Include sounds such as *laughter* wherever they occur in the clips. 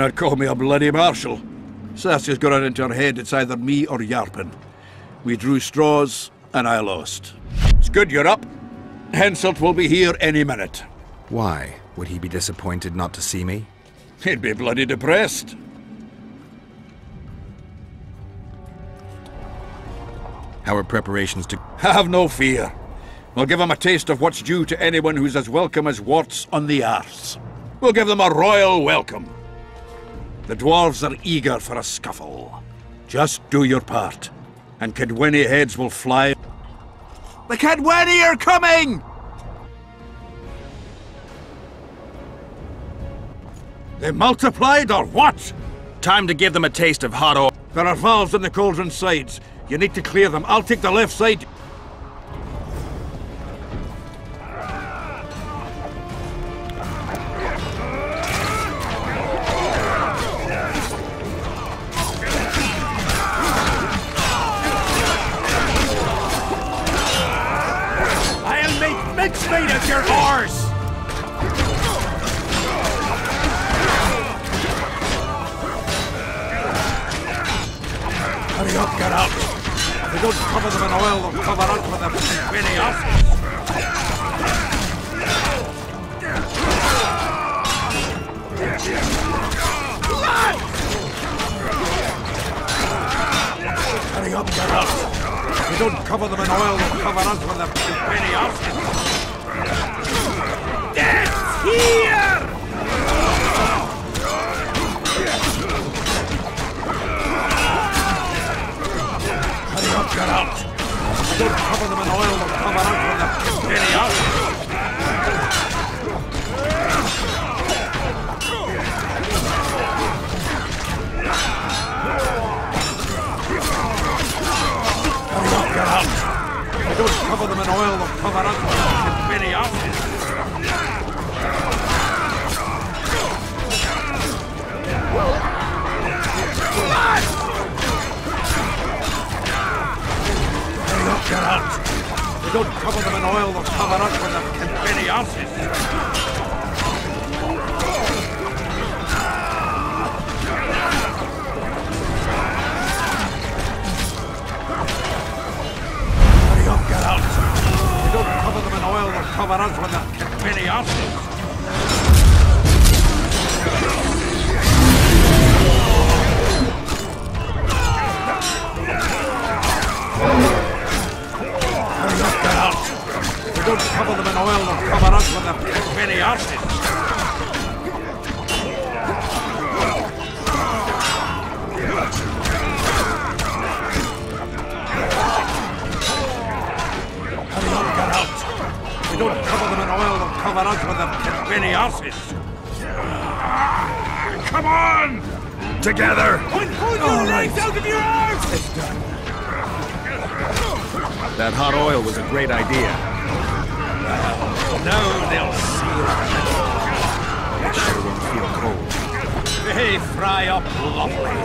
Not call me a bloody marshal. Saskia's got it into her head it's either me or Yarpen. We drew straws, and I lost. It's good you're up. Henselt will be here any minute. Why? Would he be disappointed not to see me? He'd be bloody depressed. How are preparations to... Have no fear. We'll give them a taste of what's due to anyone who's as welcome as warts on the arse. We'll give them a royal welcome. The dwarves are eager for a scuffle. Just do your part, and Kaedweni heads will fly. The Kaedweni are coming! They multiplied or what? Time to give them a taste of hot oil. There are valves on the cauldron sides. You need to clear them. I'll take the left side. Cover them in oil, they'll cover us with their penny off. Hurry Get out. They don't cover them in oil, they'll cover up, get out. If they don't cover them in oil, they'll cover us with their penny asses. Hurry Er don't cover them in oil, they'll cover us with their penny asses. Hurry up, get out. If they don't cover them in oil, they'll cover us with their penny asses. Come on! Together! Pull your legs out of your arms! That hot oil was a great idea. Now they'll see you. It sure won't feel cold. They fry up lovely.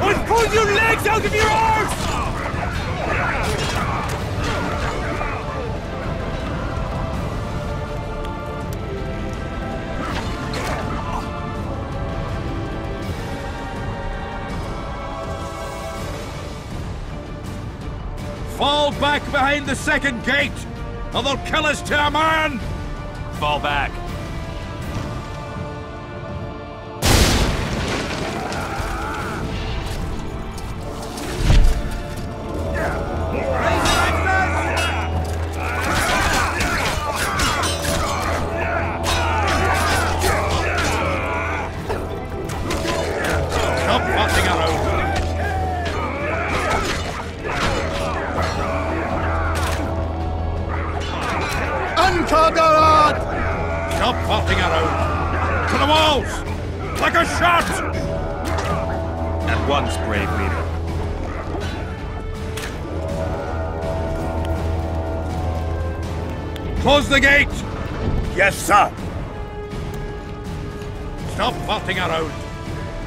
And pull your legs out of your arms! Back behind the second gate, or they'll kill us to a man! Fall back. Close the gate! Yes, sir. Stop fussing around.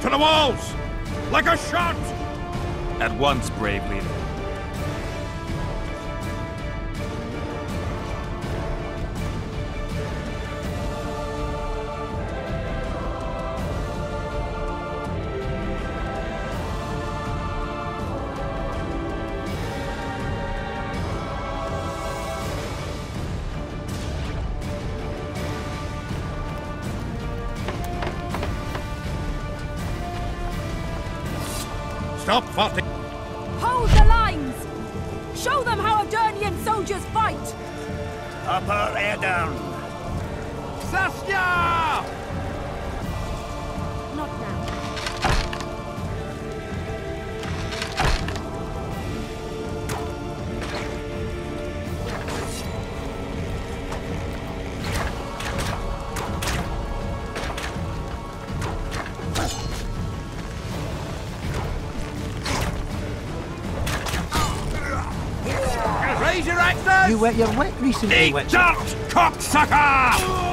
To the walls! Like a shot! At once, brave leader. Stop fighting! Hold the lines! Show them how Aedirnian soldiers fight! Upper Aedirn. Saskia! You wet your wet recently, Eat Witcher. dirt, cocksucker!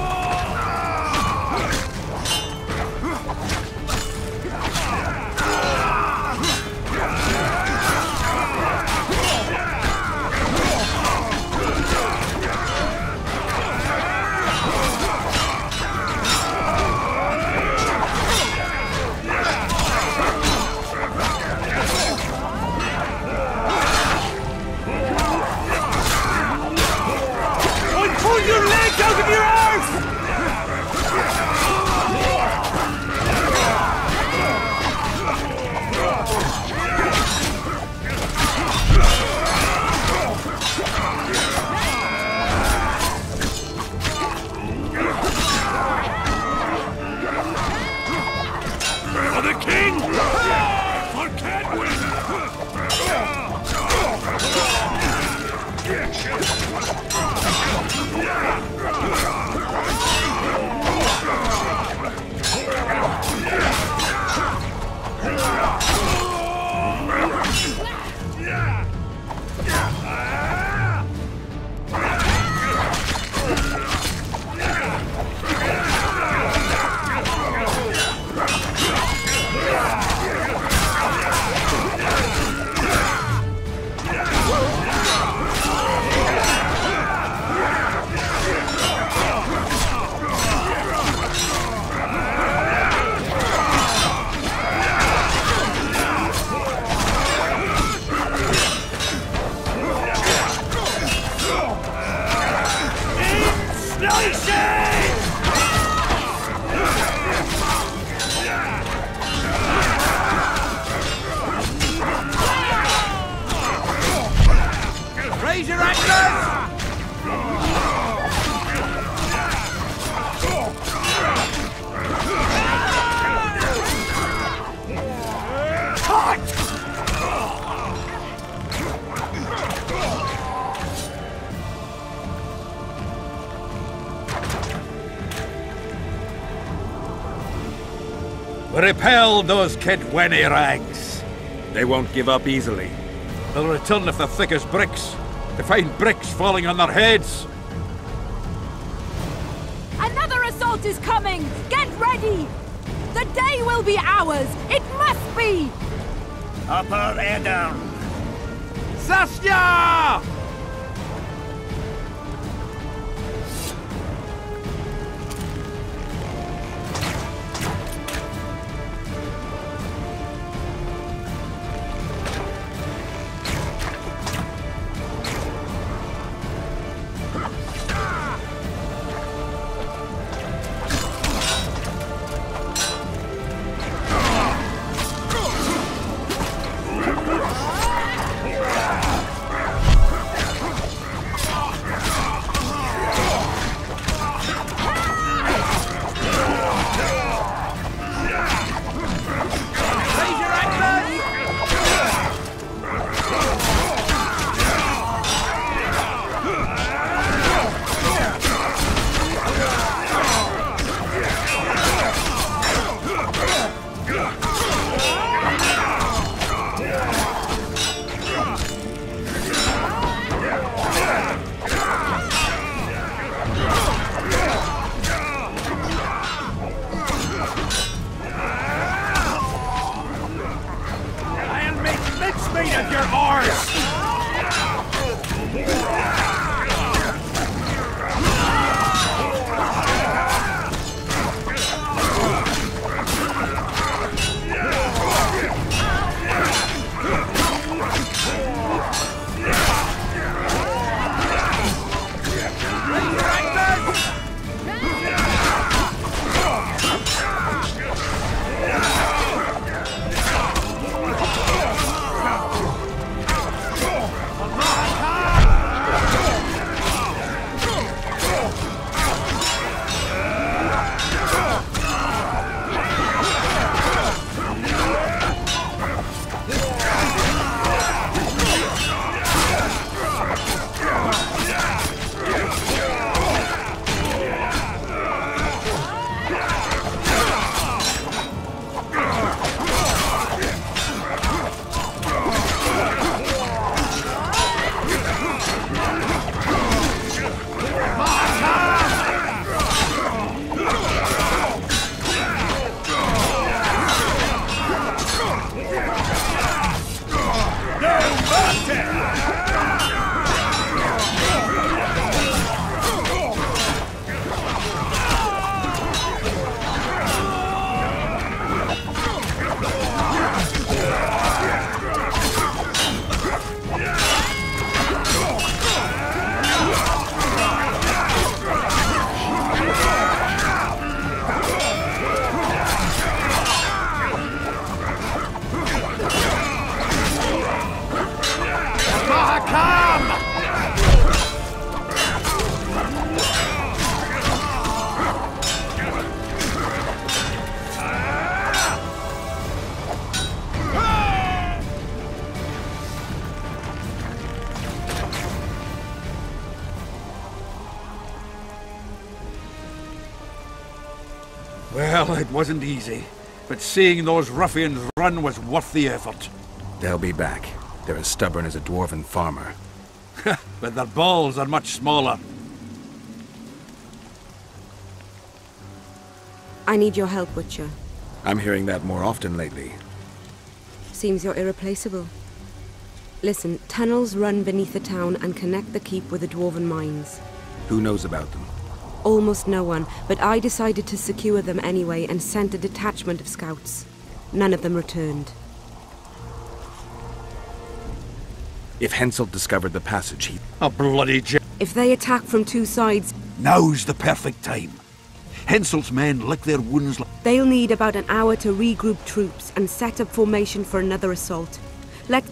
Repel those Kaedweni rags. They won't give up easily. They'll return if they're thick as bricks, to find bricks falling on their heads. Another assault is coming! Get ready! The day will be ours! It must be! Upper Aedirn. Saskia! their arms! Well, it wasn't easy, but seeing those ruffians run was worth the effort. They'll be back. They're as stubborn as a dwarven farmer. *laughs* But their balls are much smaller. I need your help, Witcher. I'm hearing that more often lately. Seems you're irreplaceable. Listen, tunnels run beneath the town and connect the keep with the dwarven mines. Who knows about them? Almost no one, but I decided to secure them anyway and sent a detachment of scouts. None of them returned. If Henselt discovered the passage, he... A bloody j- If they attack from two sides, Now's the perfect time. Henselt's men lick their wounds like... they'll need about an hour to regroup troops and set up formation for another assault. Let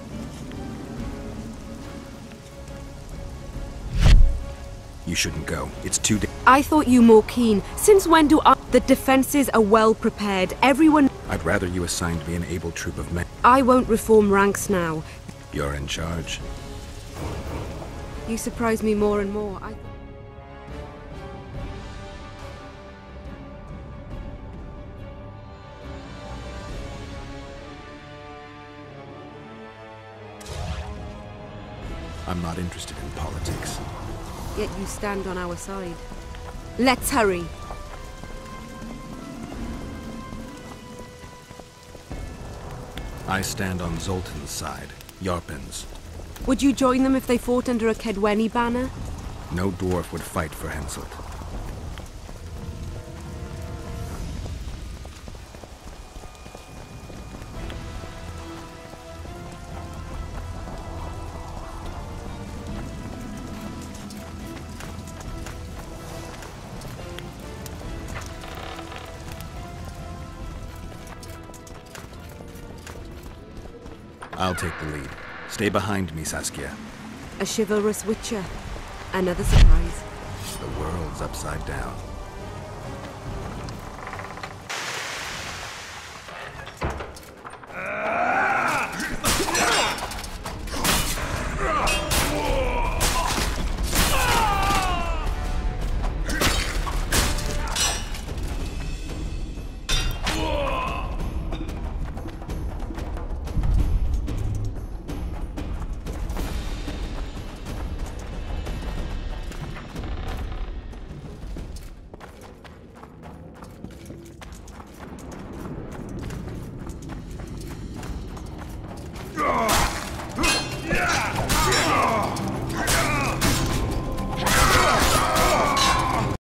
shouldn't go. It's too I thought you more keen. Since when do I... The defenses are well prepared. Everyone... I'd rather you assigned me an able troop of men. I won't reform ranks now. You're in charge. You surprise me more and more. I... I'm not interested in politics. Yet you stand on our side. Let's hurry. I stand on Zoltan's side, Yarpen's. Would you join them if they fought under a Kaedweni banner? No dwarf would fight for Henselt. I'll take the lead. Stay behind me, Saskia. A chivalrous witcher. Another surprise. The world's upside down.